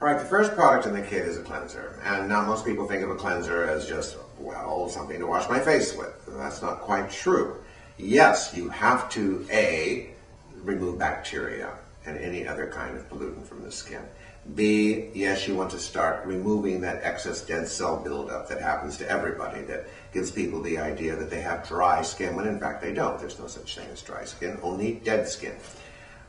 All right, the first product in the kit is a cleanser. And now most people think of a cleanser as just, well, something to wash my face with. That's not quite true. Yes, you have to, A, remove bacteria and any other kind of pollutant from the skin. B, yes, you want to start removing that excess dead cell buildup that happens to everybody that gives people the idea that they have dry skin when in fact they don't. There's no such thing as dry skin, only dead skin.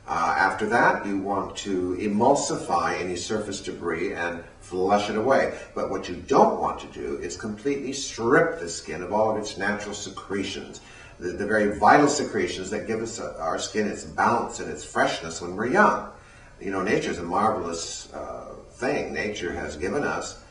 Uh, after that, you want to emulsify any surface debris and flush it away. But what you don't want to do is completely strip the skin of all of its natural secretions, the, the very vital secretions that give us uh, our skin its balance and its freshness when we're young. You know, nature is a marvelous uh, thing. Nature has given us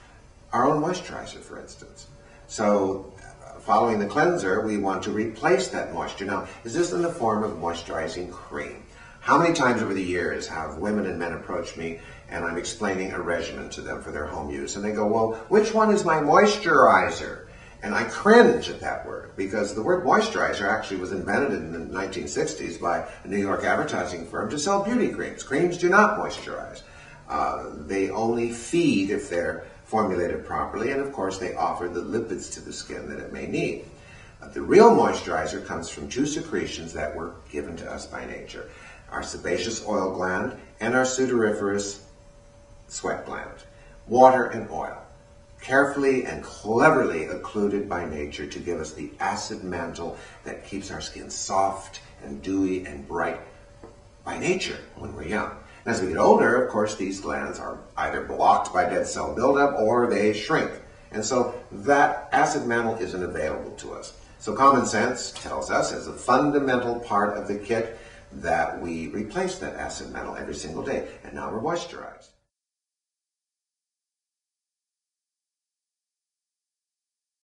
our own moisturizer, for instance. So uh, following the cleanser, we want to replace that moisture. Now, is this in the form of moisturizing cream? How many times over the years have women and men approached me and I'm explaining a regimen to them for their home use and they go, well, which one is my moisturizer? And I cringe at that word because the word moisturizer actually was invented in the 1960s by a New York advertising firm to sell beauty creams. Creams do not moisturize. Uh, they only feed if they're formulated properly, and of course, they offer the lipids to the skin that it may need. Uh, the real moisturizer comes from two secretions that were given to us by nature our sebaceous oil gland, and our sudoriferous sweat gland. Water and oil, carefully and cleverly occluded by nature to give us the acid mantle that keeps our skin soft and dewy and bright by nature when we're young. And as we get older, of course, these glands are either blocked by dead cell buildup or they shrink. And so that acid mantle isn't available to us. So common sense tells us as a fundamental part of the kit that we replace that acid mantle every single day. And now we're moisturized.